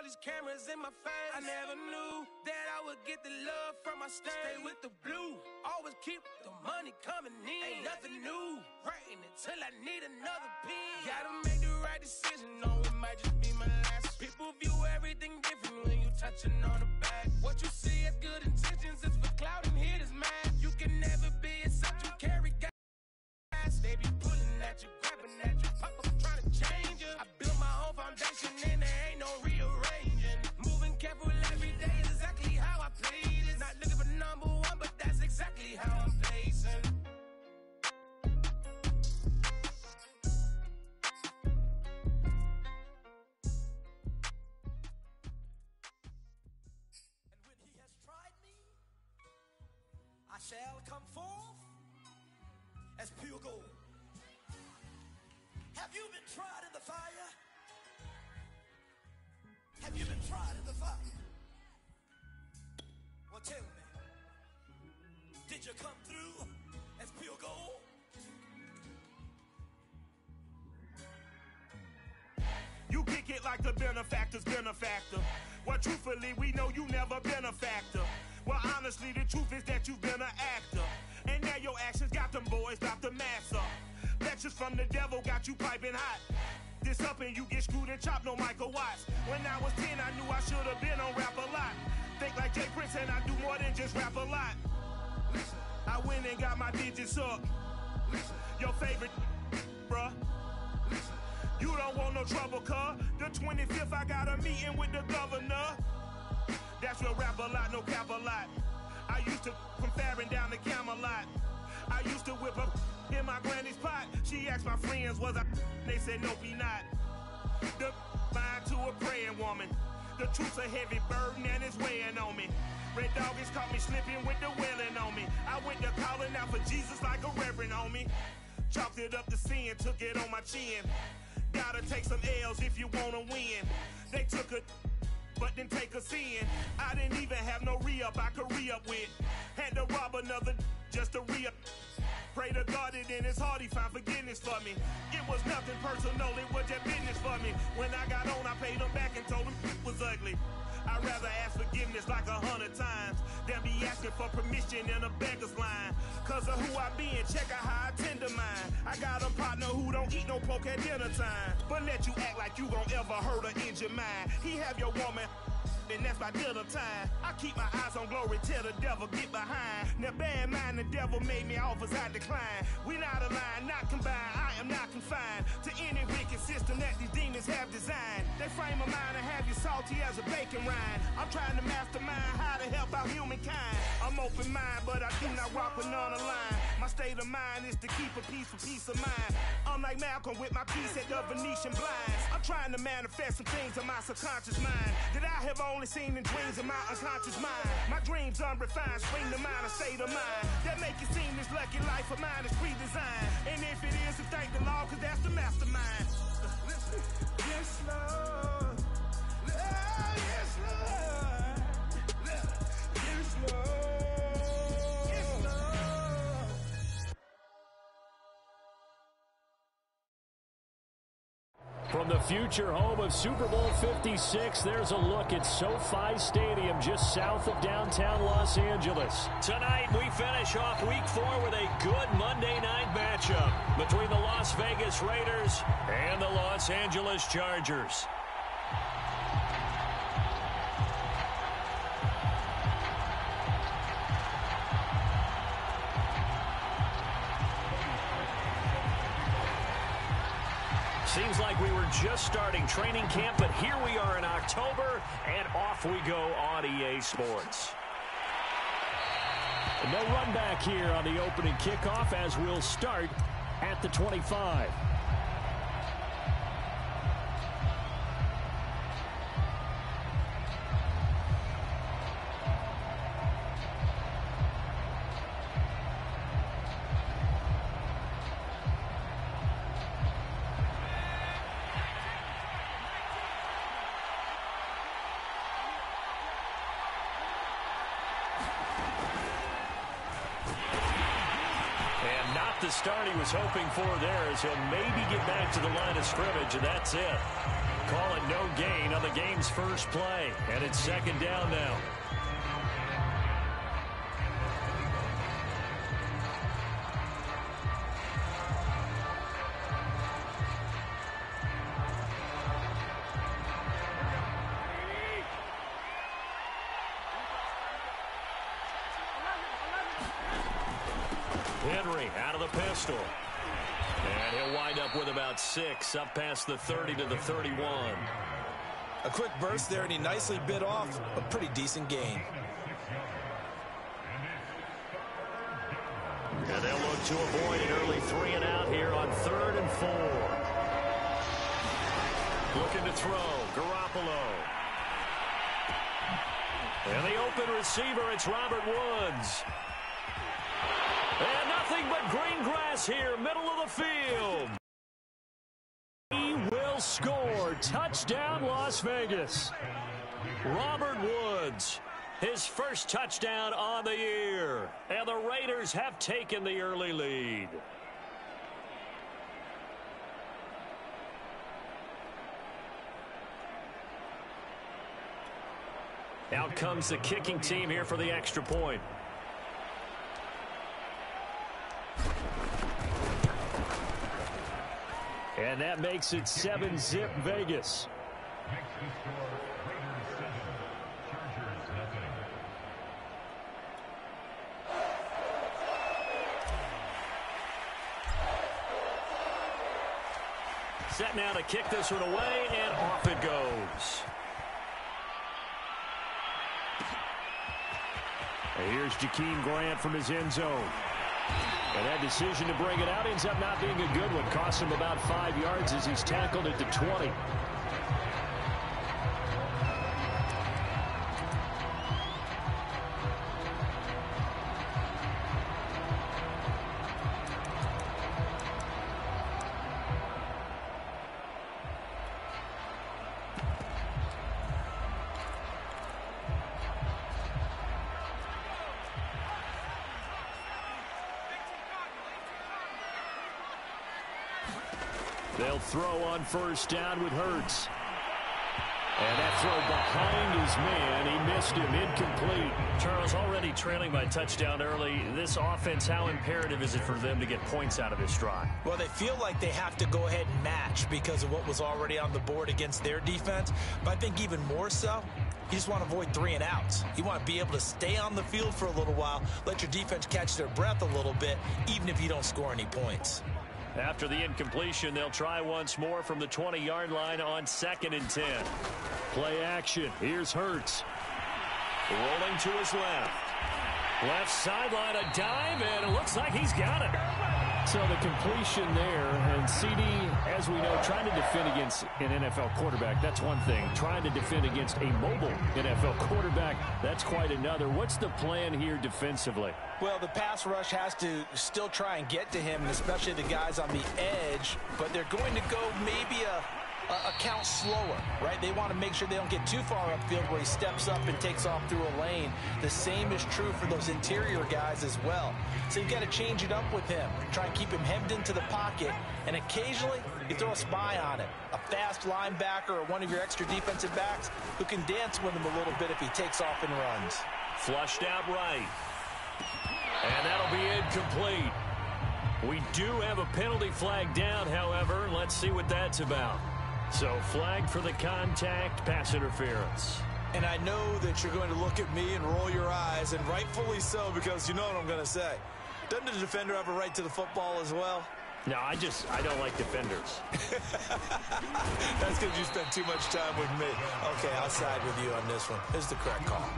all these cameras in my face. I never knew that I would get the love from my stain. Stay with the blue, always keep the money coming in. Ain't nothing new, writing until I need another pen. Gotta make the right decision, no, it might just be my last. People view everything different when you touching on the back. What you see as good intentions is for cloud and hit is mad. You can never be except you carry gas. They be pulling at you, grabbing at you, you come through as pure gold? You kick it like the benefactor's benefactor. Well, truthfully, we know you never been a factor. Well, honestly, the truth is that you've been an actor. And now your actions got them boys about to mass up. Lectures from the devil got you piping hot. This up and you get screwed and chopped, no Michael Watts. When I was 10, I knew I should have been on rap a lot. Think like J. Prince and I do more than just rap a lot. Went and got my digits up. Your favorite, bruh. You don't want no trouble, cuz. The 25th, I got a meeting with the governor. That's real rap a lot, no cap a lot. I used to from Farron down to Camelot. I used to whip up in my granny's pot. She asked my friends, was I? They said, nope, he not. The mind to a praying woman. The truth's a heavy burden and it's weighing on me. Red dog has caught me slipping with the wailing on me. I went to calling out for Jesus like a reverend on me. Chalked it up to sin, took it on my chin. Gotta take some L's if you wanna win. They took a but then take a sin. I didn't even have no re-up I could re-up with. Had to rob another just to re-up. Pray to God it in his heart he found forgiveness for me. It was nothing personal, it was just business for me. When I got on, I paid him back and told him it was ugly. I'd rather ask forgiveness like a hundred times than be asking for permission in a beggar's line. Cause of who I be and check out how I tend to mine. I got a partner who don't eat no pork at dinner time. But let you act like you gon' ever hurt or injure mine. He have your woman and that's by dinner time. I keep my eyes on glory till the devil get behind. Now in mind the devil made me offers I decline. We not aligned, not combined. I am not confined to any wicked system that these demons have designed. They frame a mind and have you salty as a bacon rind. I'm trying to mastermind how to help out humankind. I'm open mind, but I do not rock with none aligned. State of mind is to keep a peaceful peace of mind. Unlike Malcolm with my peace at the Venetian blinds. I'm trying to manifest some things in my subconscious mind that I have only seen in dreams in my unconscious mind. My dreams unrefined, spring to mind, a state of mind that make it seem this lucky life of mine is pre-designed. And if it is, then thank the Lord, cause that's the mastermind. yes, Lord. The future home of Super Bowl 56, there's a look at SoFi Stadium just south of downtown Los Angeles. Tonight, we finish off week four with a good Monday night matchup between the Las Vegas Raiders and the Los Angeles Chargers. Like we were just starting training camp, but here we are in October, and off we go on EA Sports. And no run back here on the opening kickoff as we'll start at the 25. The start he was hoping for there as he'll maybe get back to the line of scrimmage, and that's it. Call it no gain on the game's first play, and it's second down now. Past the 30 to the 31. A quick burst there, and he nicely bit off a pretty decent gain. And they'll look to avoid an early three and out here on third and four. Looking to throw, Garoppolo. And the open receiver, it's Robert Woods. And nothing but green grass here, middle of the field. He will score. Touchdown, Las Vegas. Robert Woods, his first touchdown on the year. And the Raiders have taken the early lead. Out comes the kicking team here for the extra point. And that makes it 7-zip Vegas. Set now to kick this one away, and off it goes. Here's Jakeem Grant from his end zone. And that decision to bring it out ends up not being a good one. Cost him about five yards as he's tackled it to 20. On first down with Hurts. And that throw behind his man. He missed him. Incomplete. Charles already trailing by touchdown early. This offense, how imperative is it for them to get points out of this drive? Well, they feel like they have to go ahead and match because of what was already on the board against their defense. But I think even more so, you just want to avoid three and outs. You want to be able to stay on the field for a little while, let your defense catch their breath a little bit, even if you don't score any points. After the incompletion, they'll try once more from the 20-yard line on second and 10. Play action. Here's Hurts. Rolling to his left. Left sideline, a dive, and it looks like he's got it. So the completion there, and CD, as we know, trying to defend against an NFL quarterback, that's one thing. Trying to defend against a mobile NFL quarterback, that's quite another. What's the plan here defensively? Well, the pass rush has to still try and get to him, especially the guys on the edge, but they're going to go maybe a a count slower, right? They want to make sure they don't get too far upfield where he steps up and takes off through a lane. The same is true for those interior guys as well. So you've got to change it up with him. Try and keep him hemmed into the pocket, and occasionally you throw a spy on it. A fast linebacker or one of your extra defensive backs who can dance with him a little bit if he takes off and runs. Flushed out right. And that'll be incomplete. We do have a penalty flag down, however. Let's see what that's about. So flag for the contact, pass interference. And I know that you're going to look at me and roll your eyes, and rightfully so, because you know what I'm going to say. Doesn't the defender have a right to the football as well? No, I just, I don't like defenders. That's because you spent too much time with me. Okay, I'll side with you on this one. This is the correct call.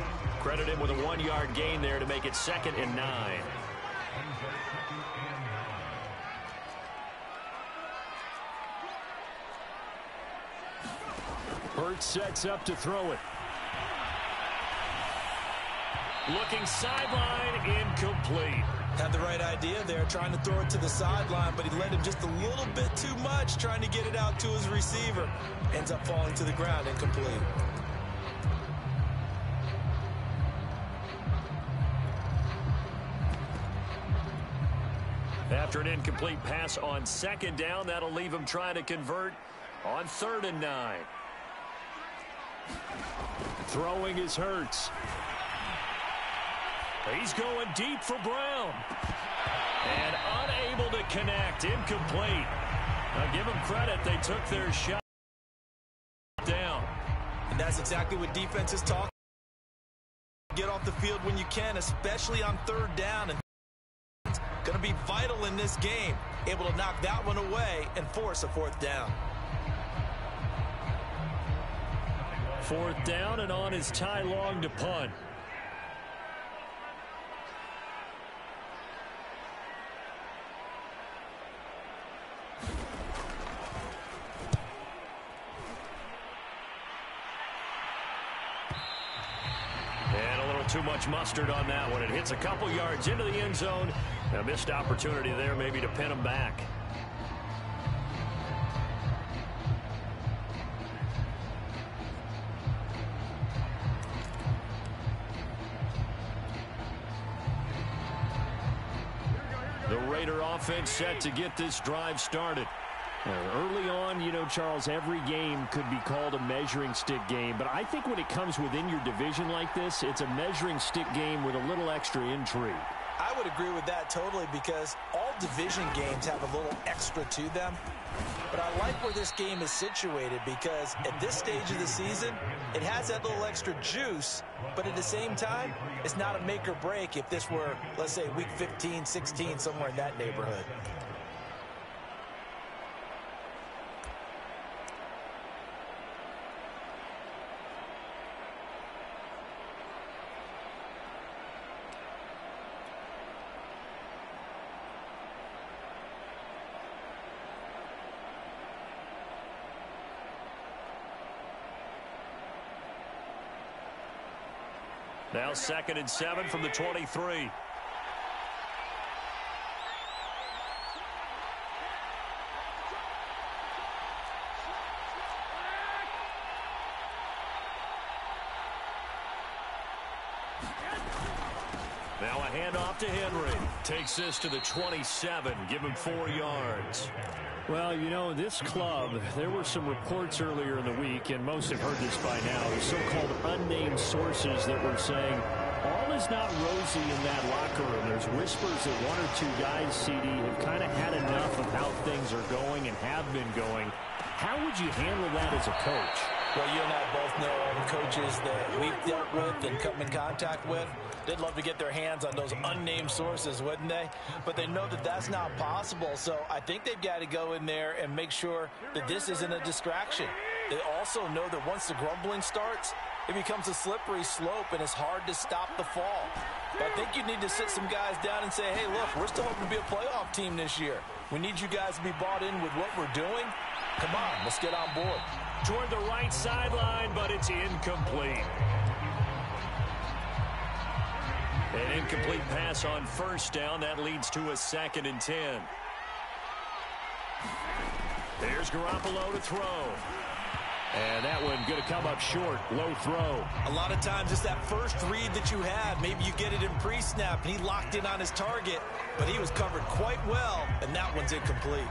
Credit him with a one-yard gain there to make it second and nine. Hurts sets up to throw it. Looking sideline, incomplete. Had the right idea there, trying to throw it to the sideline, but he led him just a little bit too much, trying to get it out to his receiver. Ends up falling to the ground, incomplete. After an incomplete pass on second down, that'll leave him trying to convert on third and nine. Throwing is Hurts. He's going deep for Brown. And unable to connect. Incomplete. Now give them credit. They took their shot down. And that's exactly what defense is talking. Get off the field when you can, especially on third down. And it's going to be vital in this game. Able to knock that one away and force a fourth down. Fourth down and on is Ty Long to punt. And a little too much mustard on that one. It hits a couple yards into the end zone. A missed opportunity there maybe to pin them back. Raider offense set to get this drive started. early on, you know, Charles, every game could be called a measuring stick game. But I think when it comes within your division like this, it's a measuring stick game with a little extra intrigue. I would agree with that totally because all division games have a little extra to them. But I like where this game is situated because at this stage of the season, it has that little extra juice, but at the same time, it's not a make or break if this were, let's say, week 15, 16, somewhere in that neighborhood. Now second and seven from the 23. Now a handoff to Henry. Takes this to the 27. Give him four yards. Well, you know, this club, there were some reports earlier in the week, and most have heard this by now, the so-called unnamed sources that were saying all is not rosy in that locker room. There's whispers that one or two guys, CD, have kind of had enough of how things are going and have been going. How would you handle that as a coach? Well, you and I both know all the coaches that we've dealt with and come in contact with. They'd love to get their hands on those unnamed sources, wouldn't they? But they know that that's not possible. So I think they've got to go in there and make sure that this isn't a distraction. They also know that once the grumbling starts, it becomes a slippery slope and it's hard to stop the fall. But I think you need to sit some guys down and say, hey, look, we're still hoping to be a playoff team this year. We need you guys to be bought in with what we're doing. Come on, let's get on board. Toward the right sideline, but it's incomplete. An incomplete pass on first down. That leads to a second and ten. There's Garoppolo to throw. And that one going to come up short. Low throw. A lot of times it's that first read that you had. Maybe you get it in pre-snap, and he locked in on his target, but he was covered quite well, and that one's incomplete.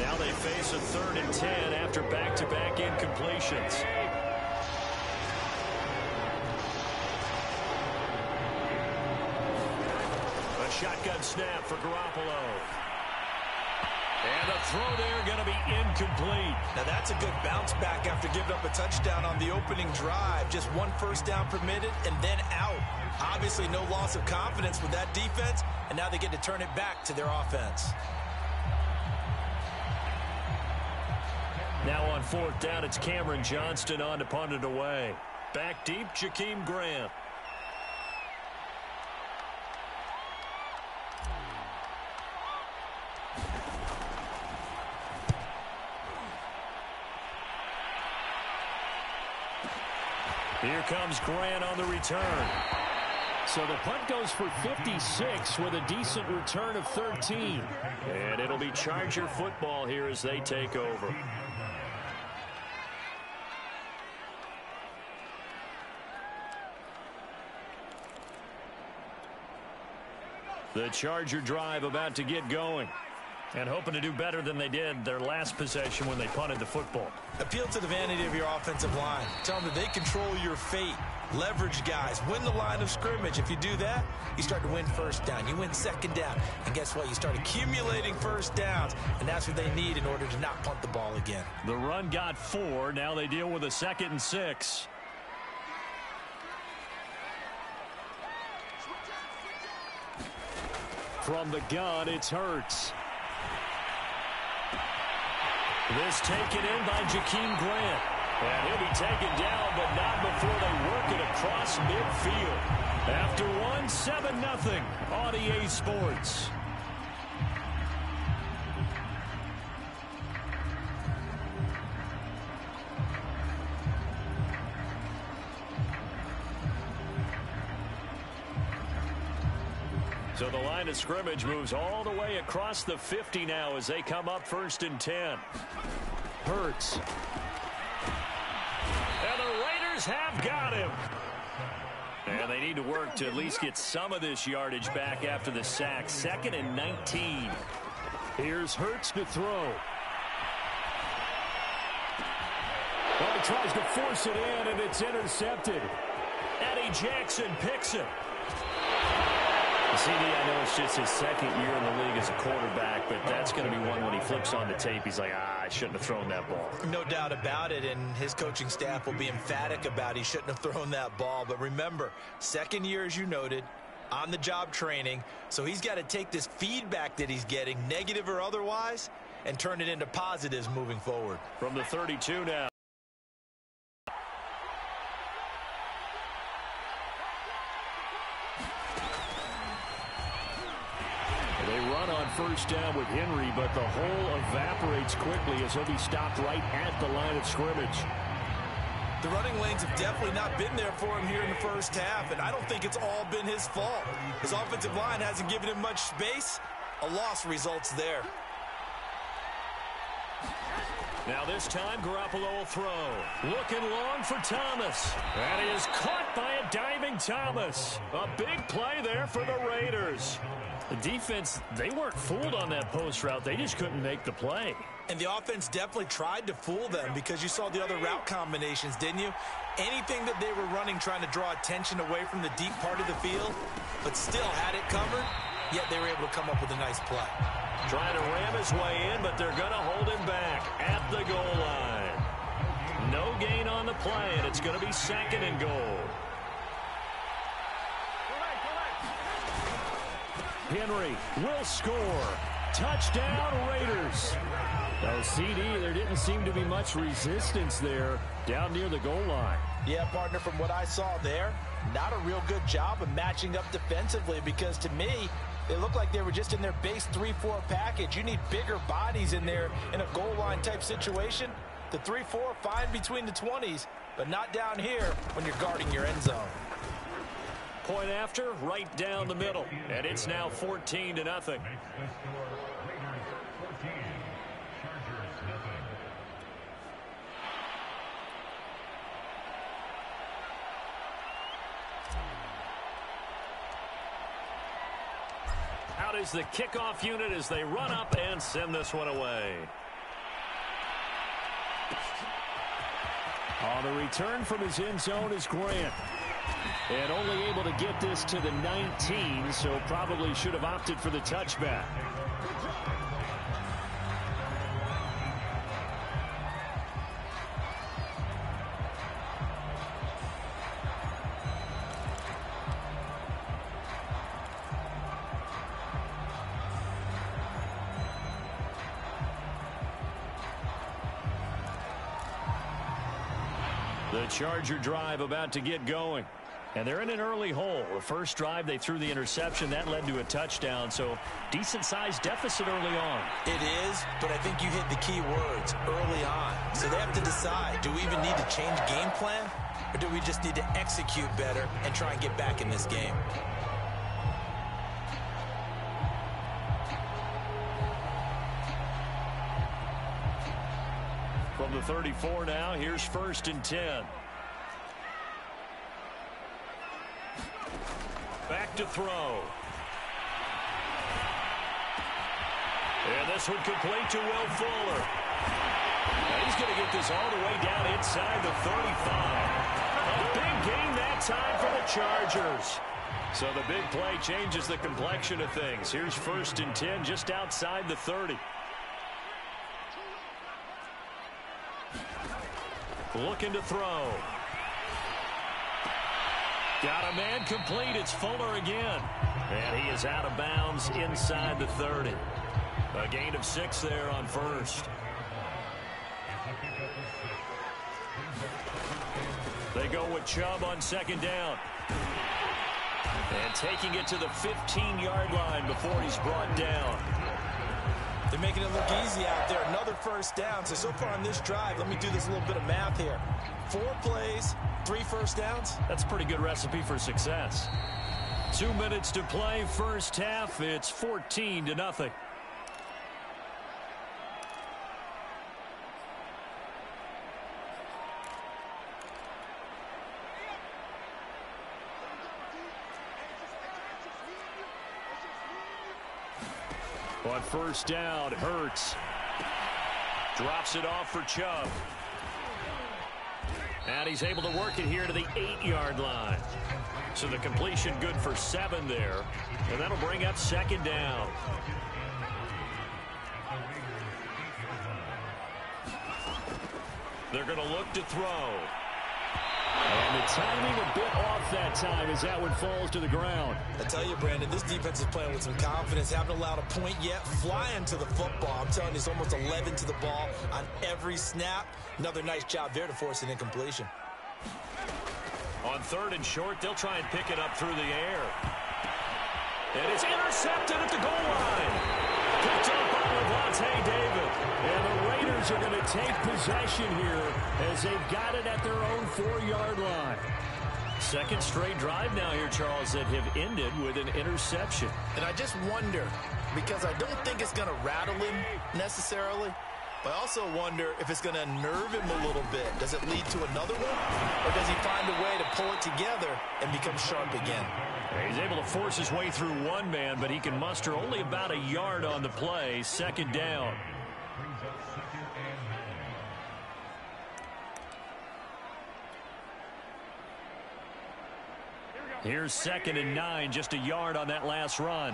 Now they face a third and ten after back-to-back -back incompletions. A shotgun snap for Garoppolo. And a throw there going to be incomplete. Now that's a good bounce back after giving up a touchdown on the opening drive. Just one first down permitted and then out. Obviously no loss of confidence with that defense, and now they get to turn it back to their offense. Now on fourth down, it's Cameron Johnston on to punt it away. Back deep, Jakeem Grant. Here comes Grant on the return. So the punt goes for 56 with a decent return of 13. And it'll be Charger football here as they take over. The Charger drive about to get going. And hoping to do better than they did their last possession when they punted the football. Appeal to the vanity of your offensive line. Tell them that they control your fate. Leverage guys. Win the line of scrimmage. If you do that, you start to win first down. You win second down. And guess what? You start accumulating first downs. And that's what they need in order to not punt the ball again. The run got four. Now they deal with a second and six. From the gun, it's Hurts. This taken in by Jakeem Grant. And he'll be taken down, but not before they work it across midfield. After one, 7-0 on EA Sports. Of scrimmage moves all the way across the 50 now as they come up first and 10. Hurts. And the Raiders have got him. And they need to work to at least get some of this yardage back after the sack. Second and 19. Here's Hurts to throw. Well, he tries to force it in, and it's intercepted. Eddie Jackson picks it. CD, I know it's just his second year in the league as a quarterback, but that's going to be one when he flips on the tape. He's like, ah, I shouldn't have thrown that ball. No doubt about it, and his coaching staff will be emphatic about he shouldn't have thrown that ball. But remember, second year, as you noted, on the job training, so he's got to take this feedback that he's getting, negative or otherwise, and turn it into positives moving forward. From the 32 now. Run on first down with Henry, but the hole evaporates quickly as he'll be stopped right at the line of scrimmage. The running lanes have definitely not been there for him here in the first half, and I don't think it's all been his fault. His offensive line hasn't given him much space. A loss results there. Now this time, Garoppolo will throw. Looking long for Thomas. That is caught by a diving Thomas. A big play there for the Raiders. The defense, they weren't fooled on that post route. They just couldn't make the play. And the offense definitely tried to fool them because you saw the other route combinations, didn't you? Anything that they were running trying to draw attention away from the deep part of the field, but still had it covered, yet they were able to come up with a nice play. Trying to ram his way in, but they're going to hold him back at the goal line. No gain on the play, and it's going to be second and goal. Henry will score. Touchdown, Raiders. Now, CD, there didn't seem to be much resistance there down near the goal line. Yeah, partner, from what I saw there, not a real good job of matching up defensively because to me, they looked like they were just in their base 3-4 package. You need bigger bodies in there in a goal line type situation. The 3-4, fine between the 20s, but not down here when you're guarding your end zone. Point after, right down the middle. And it's now 14 to nothing. Out is the kickoff unit as they run up and send this one away. On the return from his end zone is Grant. And only able to get this to the 19, so probably should have opted for the touchback. Charger drive about to get going. And they're in an early hole. The first drive, they threw the interception. That led to a touchdown. So decent-sized deficit early on. It is, but I think you hit the key words early on. So they have to decide, do we even need to change game plan? Or do we just need to execute better and try and get back in this game? 34 now, here's first and 10. Back to throw. And this one complete to Will Fuller. Now he's going to get this all the way down inside the 35. A big gain that time for the Chargers. So the big play changes the complexion of things. Here's first and 10 just outside the 30. Looking to throw. Got a man complete. It's Fuller again. And he is out of bounds inside the 30. A gain of six there on first. They go with Chubb on second down. And taking it to the 15-yard line before he's brought down. They're making it look easy out there. Another first down. So, so far on this drive, let me do this little bit of math here. Four plays, three first downs. That's a pretty good recipe for success. Two minutes to play, first half. It's 14 to nothing. First down, Hurts. Drops it off for Chubb. And he's able to work it here to the eight-yard line. So the completion good for seven there. And that'll bring up second down. They're going to look to throw. And the timing a bit off that time as that one falls to the ground. I tell you, Brandon, this defense is playing with some confidence. Haven't allowed a point yet. Flying to the football. I'm telling you, it's almost 11 to the ball on every snap. Another nice job there to force an incompletion. On third and short, they'll try and pick it up through the air. And it's intercepted at the goal line. Are going to take possession here as they've got it at their own four-yard line. Second straight drive now here, Charles, that have ended with an interception. And I just wonder, because I don't think it's going to rattle him necessarily, but I also wonder if it's going to nerve him a little bit. Does it lead to another one? Or does he find a way to pull it together and become sharp again? He's able to force his way through one man, but he can muster only about a yard on the play. Second down. Here's second and nine, just a yard on that last run.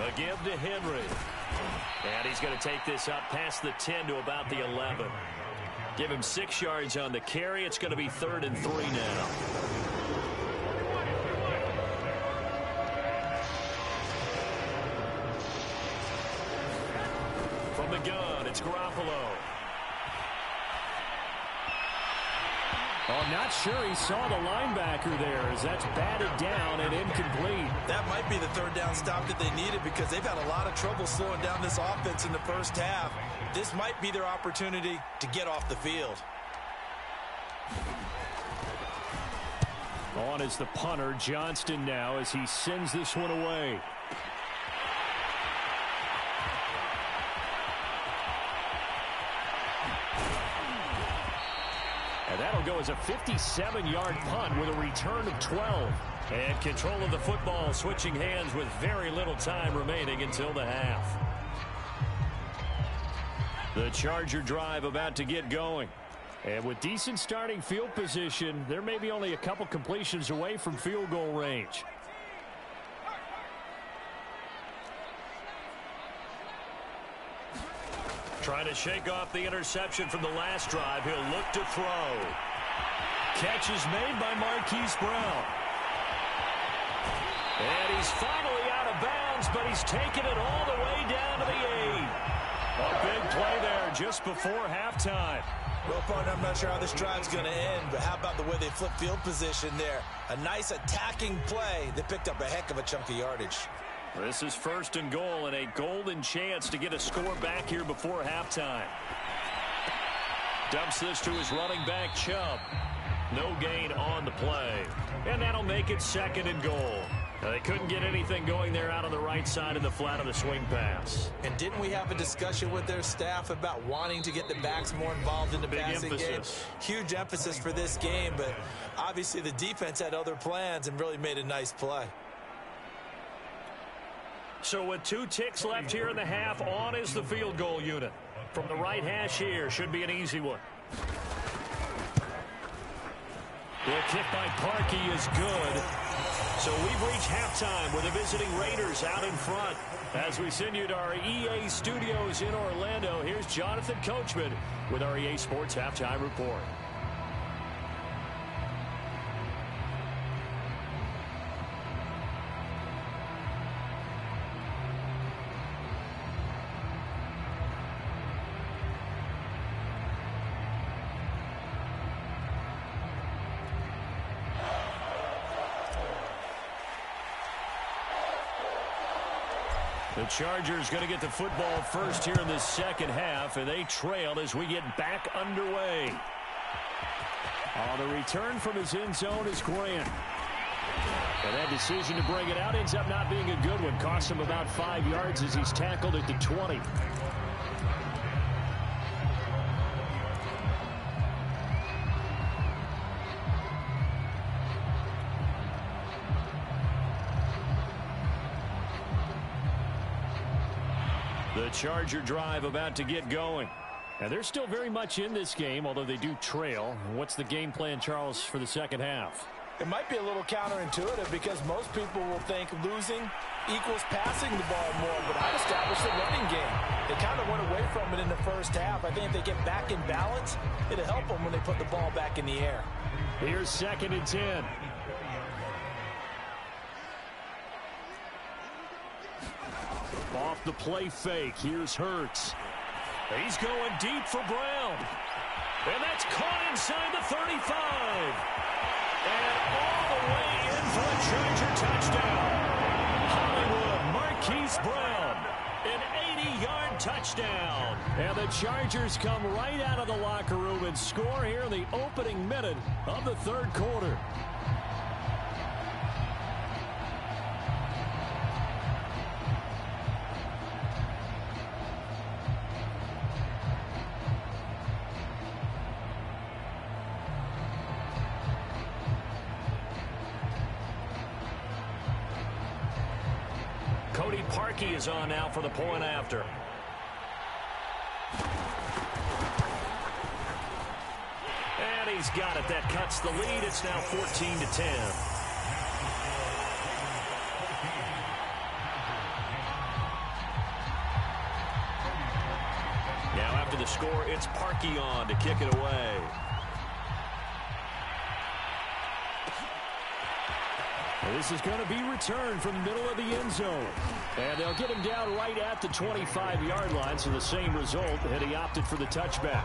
A give to Henry. And he's going to take this up past the 10 to about the 11. Give him six yards on the carry. It's going to be third and three now. From the gun, it's Garoppolo. Oh, I'm not sure he saw the linebacker there as that's batted down and incomplete. That might be the third down stop that they needed because they've had a lot of trouble slowing down this offense in the first half. This might be their opportunity to get off the field. On is the punter, Johnston now as he sends this one away. And that'll go as a 57-yard punt with a return of 12. And control of the football switching hands with very little time remaining until the half. The Charger drive about to get going. And with decent starting field position, there may be only a couple completions away from field goal range. Trying to shake off the interception from the last drive. He'll look to throw. Catch is made by Marquise Brown. And he's finally out of bounds, but he's taken it all the way down to the eight. A big play there just before halftime. Well, partner, I'm not sure how this drive's going to end, but how about the way they flip field position there? A nice attacking play. They picked up a heck of a chunk of yardage. This is first and goal and a golden chance to get a score back here before halftime. Dumps this to his running back, Chubb. No gain on the play. And that'll make it second and goal. Now, they couldn't get anything going there out on the right side of the flat of the swing pass. And didn't we have a discussion with their staff about wanting to get the backs more involved in the Big passing emphasis. game? Huge emphasis for this game, but obviously the defense had other plans and really made a nice play. So with two ticks left here in the half, on is the field goal unit. From the right hash here, should be an easy one. The kick by Parkey is good. So we've reached halftime with the visiting Raiders out in front. As we send you to our EA studios in Orlando, here's Jonathan Coachman with our EA Sports Halftime Report. Chargers going to get the football first here in the second half, and they trail as we get back underway. On the return from his end zone is Grant. And that decision to bring it out ends up not being a good one. Cost him about five yards as he's tackled at the 20. Charger drive about to get going. Now, they're still very much in this game, although they do trail. What's the game plan, Charles, for the second half? It might be a little counterintuitive because most people will think losing equals passing the ball more, but I've established the running game. They kind of went away from it in the first half. I think if they get back in balance, it'll help them when they put the ball back in the air. Here's second and 10. Off the play fake. Here's Hurts. He's going deep for Brown. And that's caught inside the 35. And all the way in for a Charger touchdown. Hollywood Marquise Brown. An 80-yard touchdown. And the Chargers come right out of the locker room and score here in the opening minute of the third quarter. The point after. And he's got it. That cuts the lead. It's now 14 to 10. Now after the score, it's Parkey on to kick it away. This is going to be returned from the middle of the end zone. And they'll get him down right at the 25-yard line, so the same result had he opted for the touchback.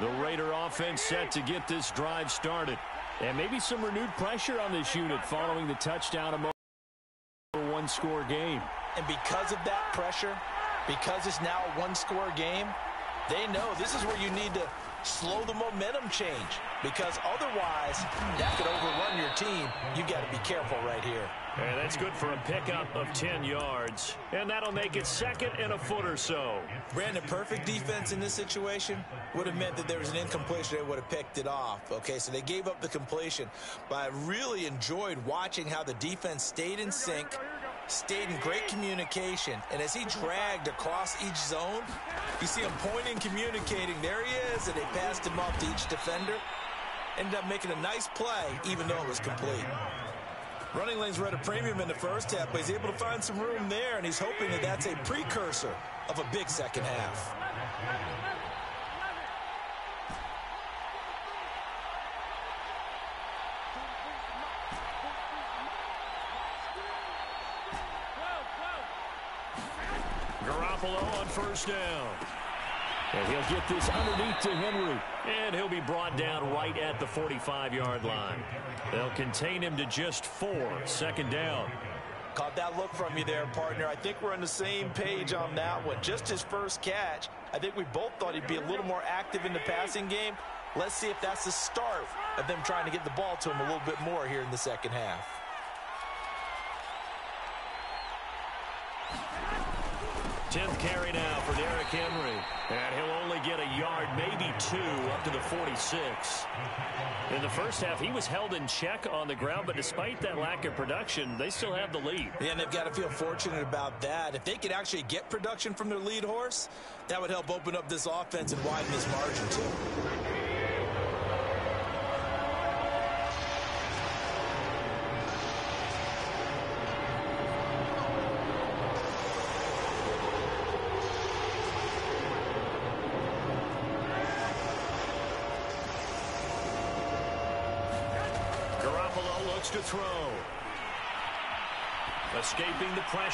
The Raider offense set to get this drive started. And maybe some renewed pressure on this unit following the touchdown a one-score game. And because of that pressure, because it's now a one-score game, they know this is where you need to slow the momentum change because otherwise that could overrun your team. You've got to be careful right here. And that's good for a pickup of 10 yards. And that'll make it second and a foot or so. Brandon, perfect defense in this situation would have meant that there was an incompletion. They would have picked it off. Okay, so they gave up the completion. But I really enjoyed watching how the defense stayed in sync, stayed in great communication. And as he dragged across each zone, you see him pointing, communicating. There he is, and they passed him off to each defender. Ended up making a nice play, even though it was complete. Running lanes were at a premium in the first half, but he's able to find some room there, and he's hoping that that's a precursor of a big second half. Garoppolo on first down. And he'll get this underneath to Henry. And he'll be brought down right at the 45-yard line. They'll contain him to just four. Second down. Caught that look from you there, partner. I think we're on the same page on that one. Just his first catch. I think we both thought he'd be a little more active in the passing game. Let's see if that's the start of them trying to get the ball to him a little bit more here in the second half. 10th carry now for Derrick Henry. And he'll only get a yard, maybe two, up to the 46. In the first half, he was held in check on the ground, but despite that lack of production, they still have the lead. Yeah, and they've got to feel fortunate about that. If they could actually get production from their lead horse, that would help open up this offense and widen this margin, too.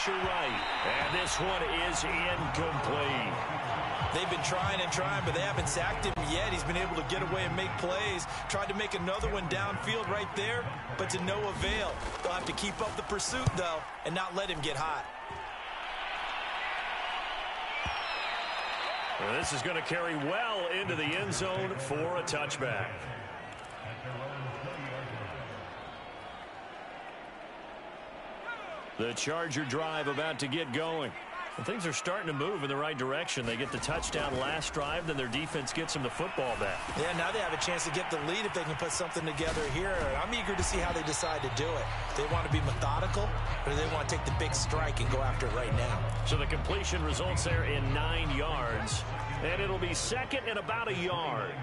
Pressure right. And this one is incomplete. They've been trying and trying, but they haven't sacked him yet. He's been able to get away and make plays. Tried to make another one downfield right there, but to no avail. They'll have to keep up the pursuit, though, and not let him get hot. Well, this is going to carry well into the end zone for a touchback. The Charger drive about to get going. And things are starting to move in the right direction. They get the touchdown last drive, then their defense gets them the football back. Yeah, now they have a chance to get the lead if they can put something together here. I'm eager to see how they decide to do it. They want to be methodical, or do they want to take the big strike and go after it right now? So the completion results there in nine yards, and it'll be second and about a yard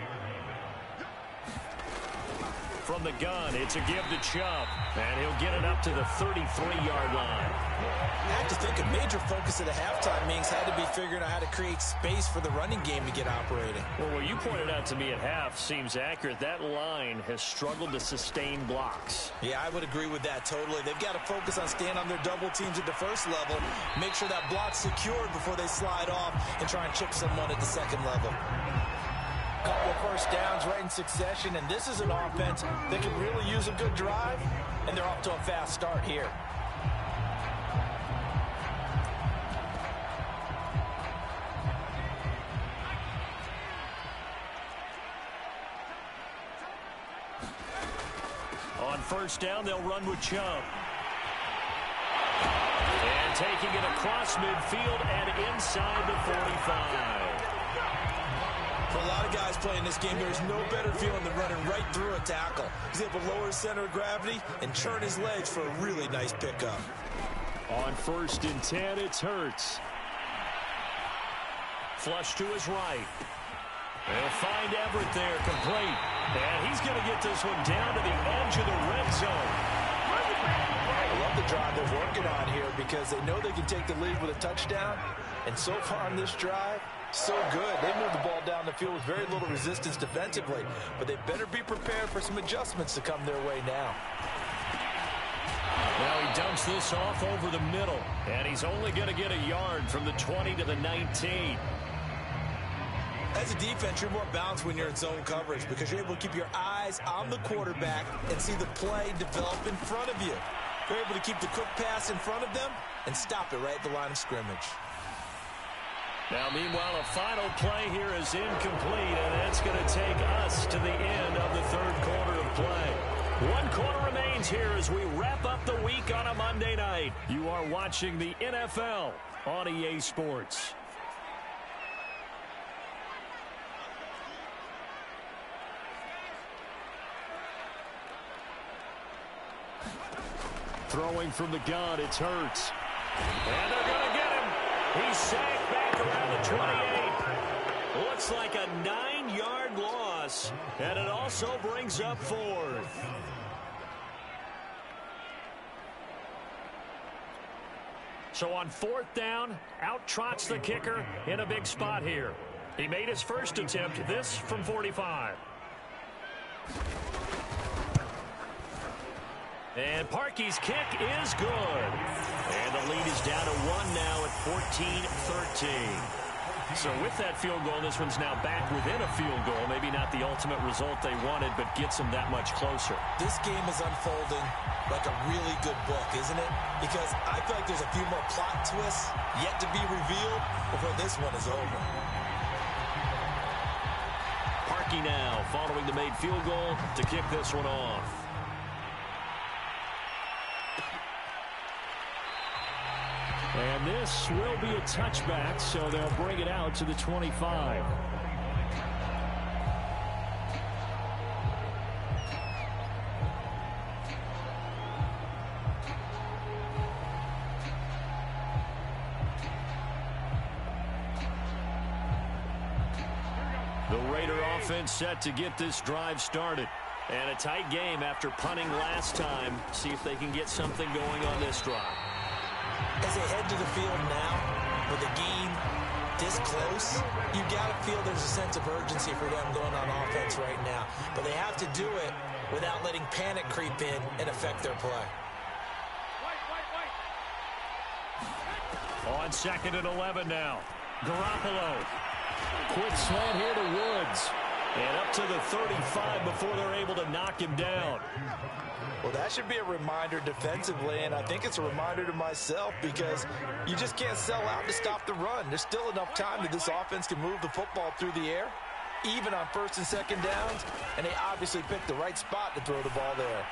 from the gun. It's a give to Chubb, and he'll get it up to the 33-yard line. I have to think a major focus of the halftime means had to be figuring out how to create space for the running game to get operating. Well, what you pointed out to me at half seems accurate. That line has struggled to sustain blocks. Yeah, I would agree with that totally. They've got to focus on staying on their double teams at the first level, make sure that block's secured before they slide off and try and chip someone at the second level first downs right in succession, and this is an offense that can really use a good drive, and they're off to a fast start here. On first down, they'll run with Chubb. And taking it across midfield and inside the 45. For a lot of guys playing this game, there's no better feeling than running right through a tackle. He's able to lower his center of gravity and churn his legs for a really nice pickup. On first and 10, it's Hurts. Flush to his right. They'll find Everett there, complete. And he's going to get this one down to the edge of the red zone. I love the drive they're working on here because they know they can take the lead with a touchdown. And so far on this drive, so good. They moved the ball down the field with very little resistance defensively, but they better be prepared for some adjustments to come their way now. Now he dumps this off over the middle, and he's only going to get a yard from the 20 to the 19. As a defense, you're more balanced when you're in zone coverage because you're able to keep your eyes on the quarterback and see the play develop in front of you. You're able to keep the quick pass in front of them and stop it right at the line of scrimmage. Now, meanwhile, a final play here is incomplete, and that's going to take us to the end of the third quarter of play. One quarter remains here as we wrap up the week on a Monday night. You are watching the NFL on EA Sports. Throwing from the gun, it's Hurts. And they're going to get him. He's sacked around the 28. Looks like a nine-yard loss, and it also brings up fourth. So on fourth down, out trots the kicker in a big spot here. He made his first attempt, this from 45. And Parkey's kick is good. And the lead is down to one now at 14-13. So with that field goal, this one's now back within a field goal. Maybe not the ultimate result they wanted, but gets them that much closer. This game is unfolding like a really good book, isn't it? Because I feel like there's a few more plot twists yet to be revealed before this one is over. Parkey now following the made field goal to kick this one off. And this will be a touchback, so they'll bring it out to the 25. The Raider offense set to get this drive started. And a tight game after punting last time. See if they can get something going on this drive. As they head to the field now, with the game this close, you got to feel there's a sense of urgency for them going on offense right now. But they have to do it without letting panic creep in and affect their play. On second and 11 now. Garoppolo. Quick slant here to Woods. And up to the 35 before they're able to knock him down. Well, that should be a reminder defensively, and I think it's a reminder to myself because you just can't sell out to stop the run. There's still enough time that this offense can move the football through the air, even on first and second downs, and they obviously picked the right spot to throw the ball there.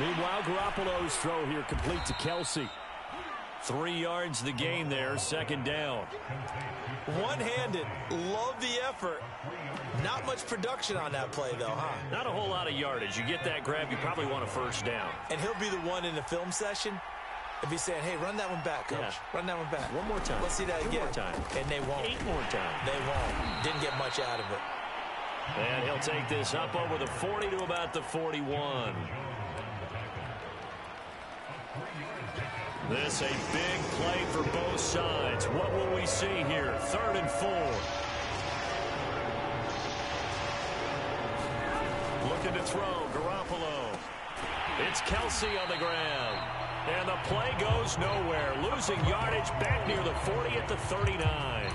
Meanwhile, Garoppolo's throw here complete to Kelce. Three yards the gain there, second down. One-handed, love the effort. Not much production on that play, though, huh? Not a whole lot of yardage. You get that grab, you probably want a first down. And he'll be the one in the film session if he's saying, hey, run that one back, coach. Yeah. Run that one back. One more time. Let's see that Two again. more time. And they won't. Eight more times. They won't. Didn't get much out of it. And he'll take this up over the 40 to about the 41. This a big play for both sides. What will we see here? Third and four. Looking to throw, Garoppolo. It's Kelce on the ground. And the play goes nowhere. Losing yardage back near the 40 at the 39.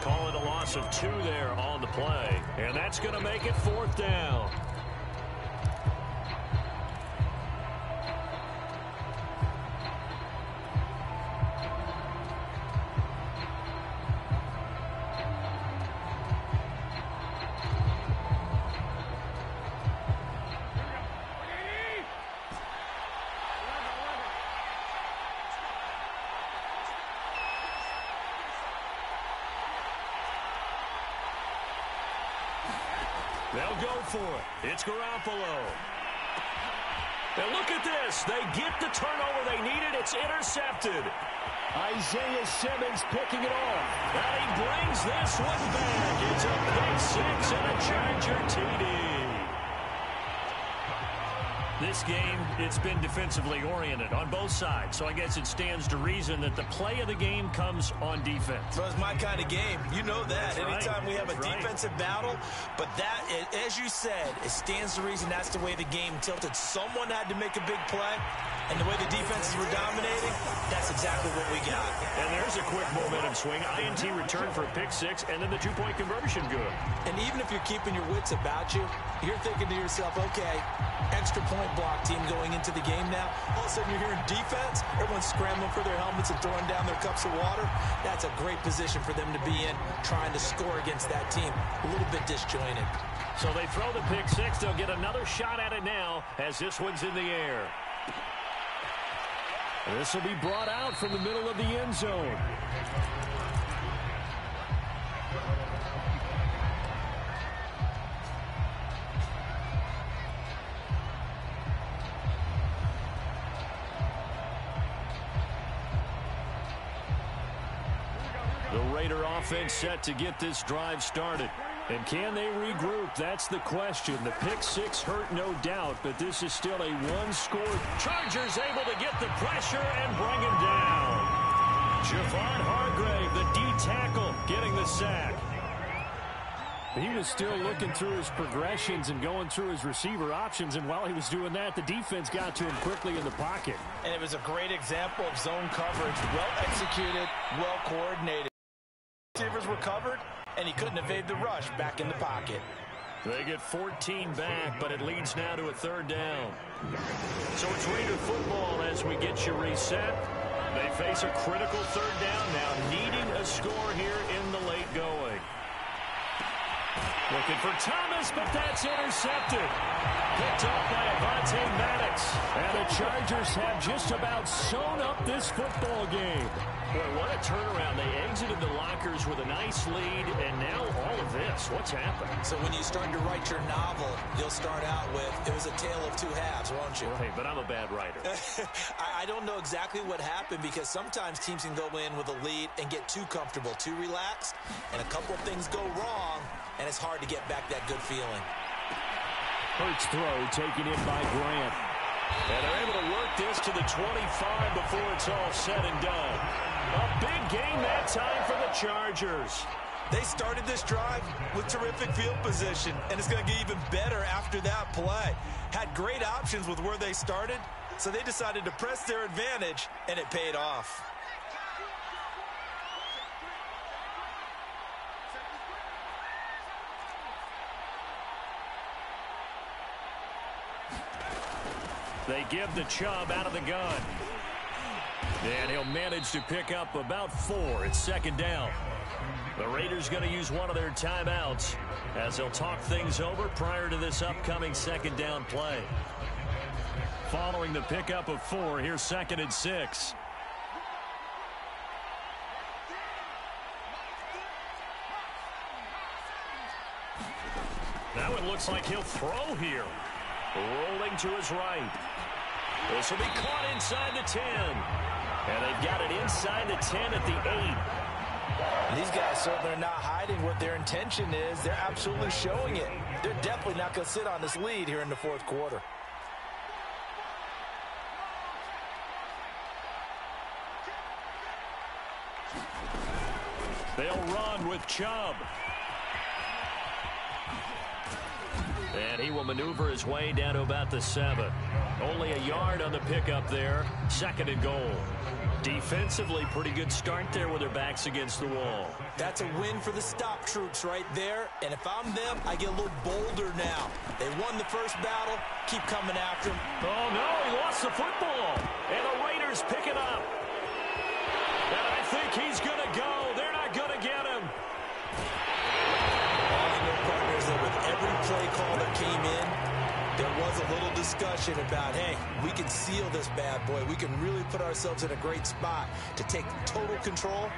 Call it a loss of two there on the play. And that's going to make it fourth down. Isaiah Simmons picking it off. And he brings this one back. It's a pick six and a Charger TD. This game, it's been defensively oriented on both sides, so I guess it stands to reason that the play of the game comes on defense. So it's my kind of game. You know that. That's right. Anytime we have a That's right. defensive battle, but that, as you said, it stands to reason that's the way the game tilted. Someone had to make a big play, and the way the defenses were dominating, that's exactly what we got. And there's a quick momentum swing. INT return for a pick six, and then the two-point conversion good. And even if you're keeping your wits about you, you're thinking to yourself, okay, extra point block team going into the game now. All of a sudden you're hearing defense, everyone's scrambling for their helmets and throwing down their cups of water. That's a great position for them to be in, trying to score against that team. A little bit disjointed. So they throw the pick six. They'll get another shot at it now as this one's in the air. This will be brought out from the middle of the end zone. Raider offense set to get this drive started. And can they regroup? That's the question. The pick six hurt, no doubt, but this is still a one-score. Chargers able to get the pressure and bring him down. Javon Hargrave, the D tackle, getting the sack. He was still looking through his progressions and going through his receiver options, and while he was doing that, the defense got to him quickly in the pocket. And it was a great example of zone coverage, well executed, well coordinated. Receivers were covered, and he couldn't evade the rush back in the pocket. They get 14 back, but it leads now to a third down. So it's Raider football as we get you reset. They face a critical third down now, needing a score here in the late going. Looking for Thomas. but that's intercepted. Picked up by Avonte Maddox. And the Chargers have just about sewn up this football game. Boy, what a turnaround. They exited the lockers with a nice lead, and now all of this. What's happening? So when you start to write your novel, you'll start out with, it was a tale of two halves, won't you? Right, but I'm a bad writer. I don't know exactly what happened because sometimes teams can go in with a lead and get too comfortable, too relaxed, and a couple of things go wrong, and it's hard to get back that good feeling. Hurts throw taken in by Grant. And they're able to work this to the 25 before it's all said and done. A big game that time for the Chargers. They started this drive with terrific field position, and it's going to get even better after that play. Had great options with where they started, so they decided to press their advantage, and it paid off. They give the Chubb out of the gun. And he'll manage to pick up about four. It's second down. The Raiders going to use one of their timeouts as they'll talk things over prior to this upcoming second down play. Following the pickup of four, here's second and six. Now it looks like he'll throw here. Rolling to his right. This will be caught inside the 10. And they've got it inside the 10 at the 8. These guys certainly are not hiding what their intention is. They're absolutely showing it. They're definitely not going to sit on this lead here in the fourth quarter. They'll run with Chubb. And he will maneuver his way down to about the seven. Only a yard on the pickup there. Second and goal. Defensively, pretty good start there with their backs against the wall. That's a win for the stop troops right there. And if I'm them, I get a little bolder now. They won the first battle. Keep coming after them. Oh, no, he lost the football. And the Raiders pick it up. And I think he's going to go. They're not going to get him. All I know, partners, that with every play call that came in, there was a little discussion about, hey, we can seal this bad boy. We can really put ourselves in a great spot to take total control,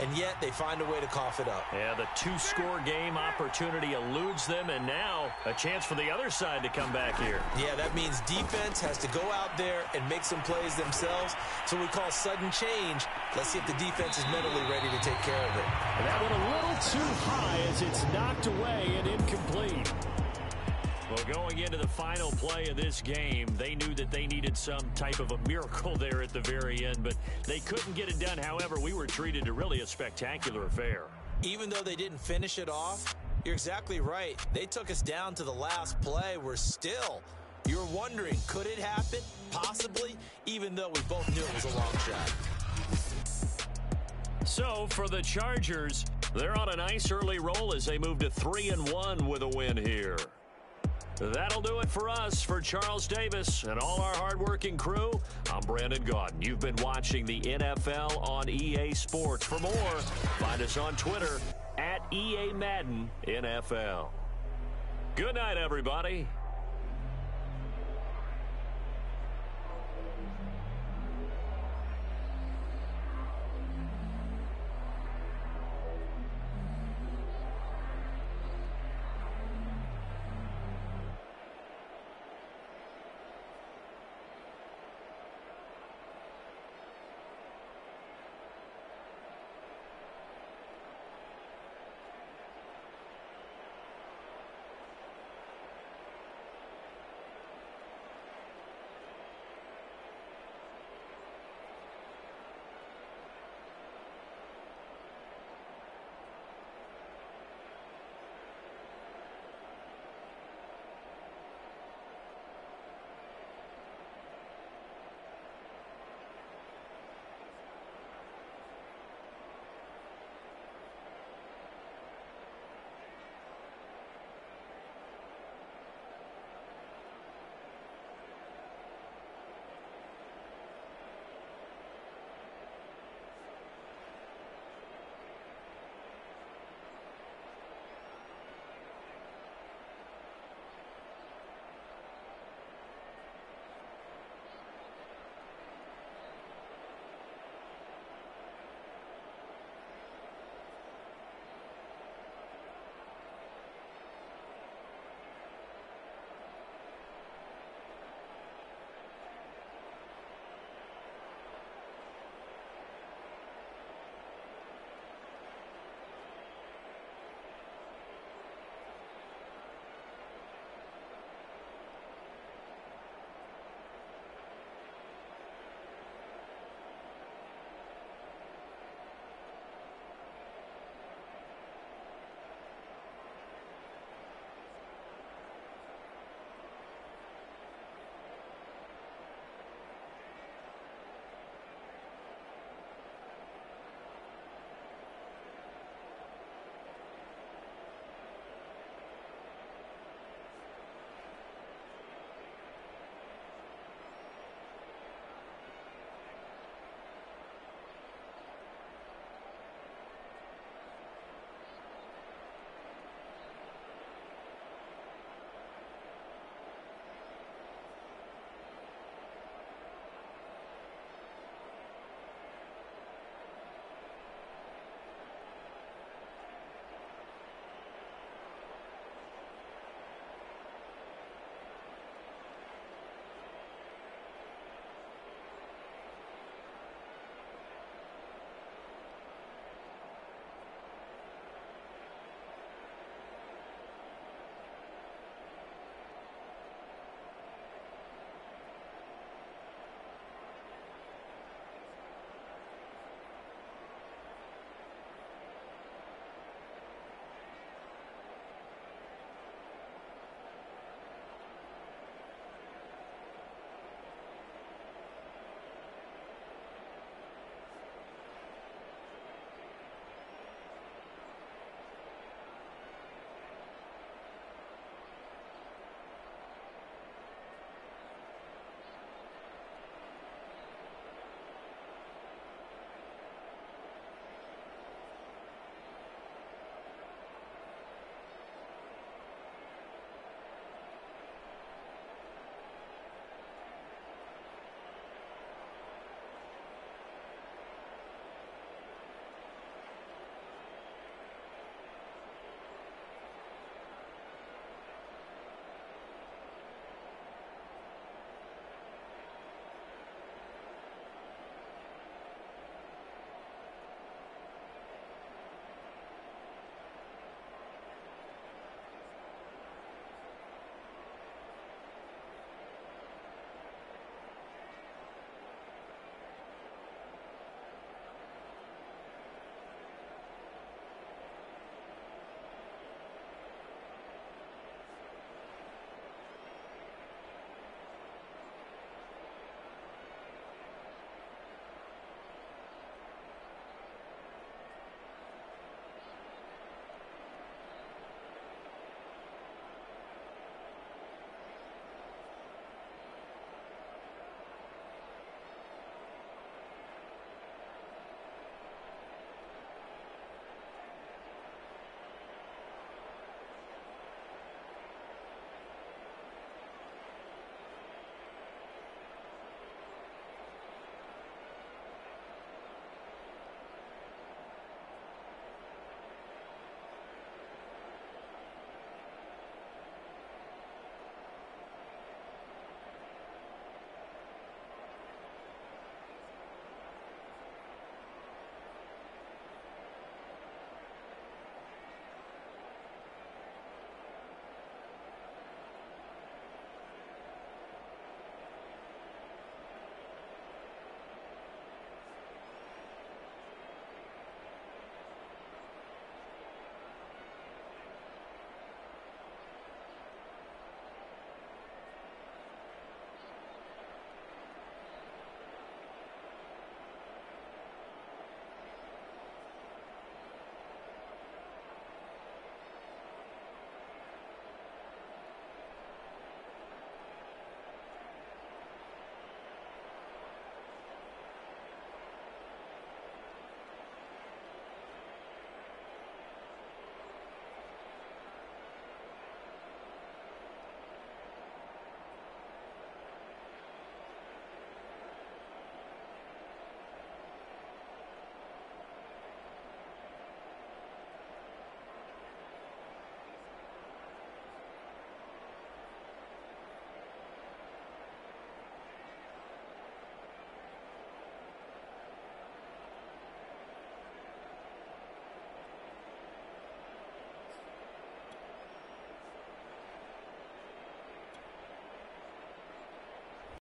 and yet they find a way to cough it up. Yeah, the two-score game opportunity eludes them, and now a chance for the other side to come back here. Yeah, that means defense has to go out there and make some plays themselves. So we call sudden change. Let's see if the defense is mentally ready to take care of it. And that one a little too high as it's knocked away and incomplete. Well, going into the final play of this game, they knew that they needed some type of a miracle there at the very end, but they couldn't get it done. However, we were treated to really a spectacular affair. Even though they didn't finish it off, you're exactly right. They took us down to the last play. We're still, you're wondering, could it happen? Possibly, even though we both knew it was a long shot. So for the Chargers, they're on a nice early roll as they move to 3 and one with a win here. That'll do it for us. For Charles Davis and all our hardworking crew, I'm Brandon Gaudin. You've been watching the NFL on EA Sports. For more, find us on Twitter at EA Madden NFL. Good night, everybody.